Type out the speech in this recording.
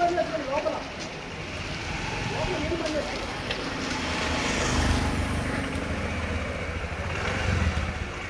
这个是萝